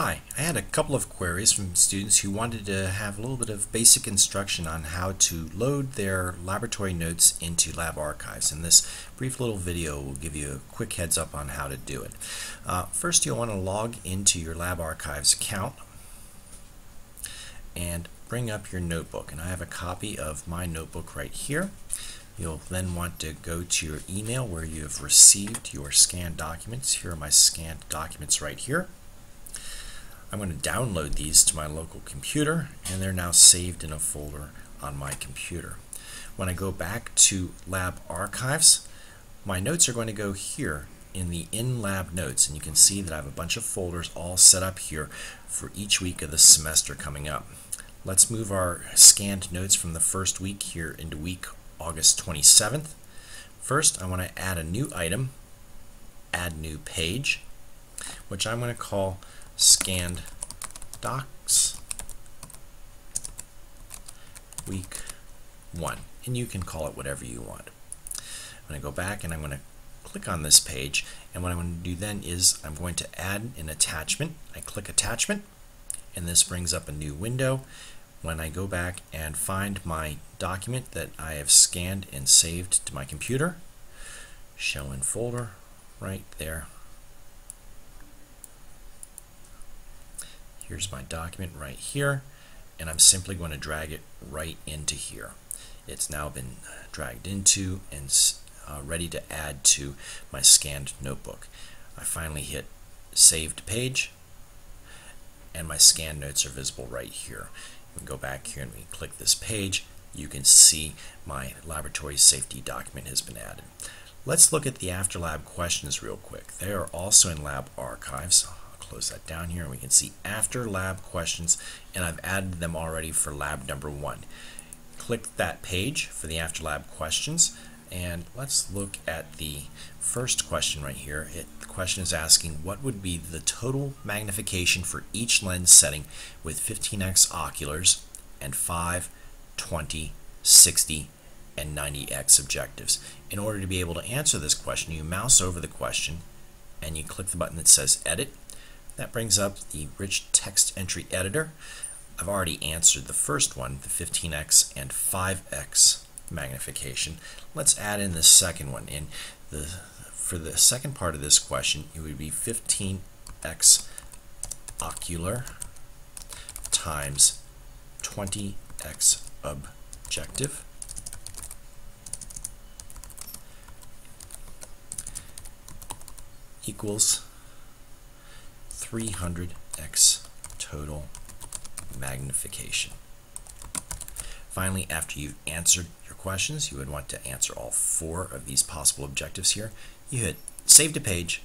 Hi, I had a couple of queries from students who wanted to have a little bit of basic instruction on how to load their laboratory notes into LabArchives and this brief little video will give you a quick heads up on how to do it. Uh, first you'll want to log into your LabArchives account and bring up your notebook and I have a copy of my notebook right here. You'll then want to go to your email where you have received your scanned documents. Here are my scanned documents right here. I'm going to download these to my local computer and they're now saved in a folder on my computer. When I go back to lab archives, my notes are going to go here in the in-lab notes and you can see that I have a bunch of folders all set up here for each week of the semester coming up. Let's move our scanned notes from the first week here into week August 27th. First, I want to add a new item, add new page, which I'm going to call scanned docs week one and you can call it whatever you want. I'm going to go back and I'm going to click on this page and what I'm going to do then is I'm going to add an attachment. I click attachment and this brings up a new window. When I go back and find my document that I have scanned and saved to my computer, show in folder right there Here's my document right here, and I'm simply going to drag it right into here. It's now been dragged into and uh, ready to add to my scanned notebook. I finally hit Save Page, and my scanned notes are visible right here. We go back here and we click this page, you can see my laboratory safety document has been added. Let's look at the after lab questions real quick. They are also in LabArchives close that down here and we can see after lab questions and I've added them already for lab number one. Click that page for the after lab questions and let's look at the first question right here. It, the question is asking what would be the total magnification for each lens setting with 15x oculars and 5, 20, 60, and 90x objectives. In order to be able to answer this question, you mouse over the question and you click the button that says edit that brings up the rich text entry editor. I've already answered the first one, the 15x and 5x magnification. Let's add in the second one. And the for the second part of this question, it would be 15x ocular times 20x objective equals 300x total magnification. Finally, after you've answered your questions, you would want to answer all four of these possible objectives here. You hit Save to Page,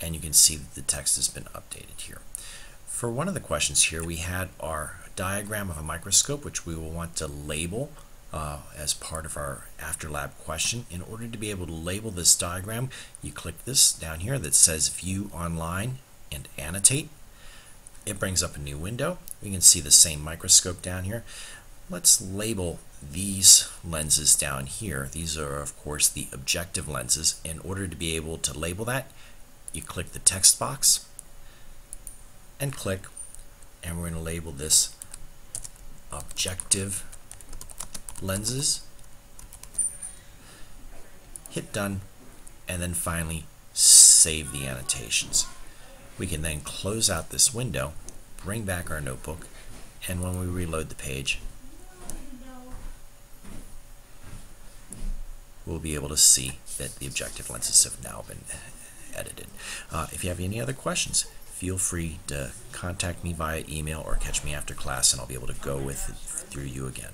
and you can see that the text has been updated here. For one of the questions here, we had our diagram of a microscope, which we will want to label uh, as part of our after lab question. In order to be able to label this diagram, you click this down here that says View Online and annotate. It brings up a new window. We can see the same microscope down here. Let's label these lenses down here. These are, of course, the objective lenses. In order to be able to label that, you click the text box and click, and we're going to label this objective lenses. Hit done, and then finally save the annotations. We can then close out this window, bring back our notebook, and when we reload the page, we'll be able to see that the objective lenses have now been edited. Uh, if you have any other questions, feel free to contact me via email or catch me after class and I'll be able to go with through you again.